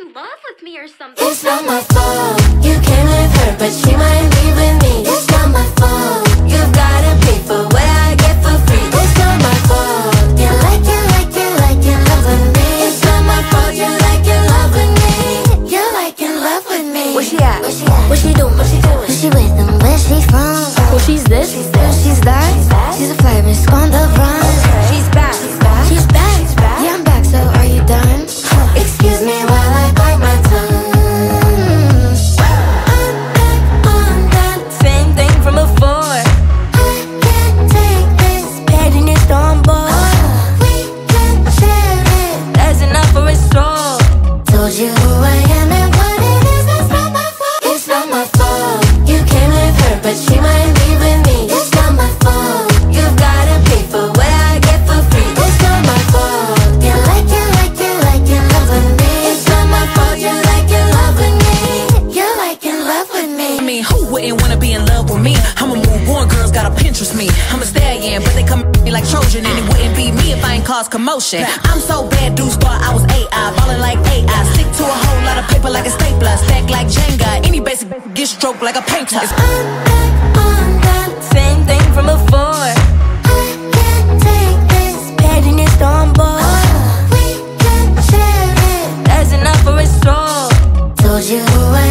in love with me or something. It's not my fault. You came with her, but she might leave with me. It's not my fault. You gotta pay for what I get for free. It's not my fault. You like it, like it, like it, love with me. It's not my fault. You like it, love with me. You like it, love with me. Where she at? Where she at? What she doing? What she doing? Who she mean, who wouldn't wanna be in love with me? I'm a move newborn, girls gotta Pinterest me. I'm a stallion, but they come at me like Trojan, and it wouldn't be me if I ain't cause commotion. I'm so bad, dudes thought I was AI, ballin' like AI. Stick to a whole lot of paper like a stapler, stack like Jenga. Any basic get stroked like a painter. It's on that, on that, same thing from before. I can't take this, pageant on board. Oh, we can share it, that's enough for a soul. Told you who I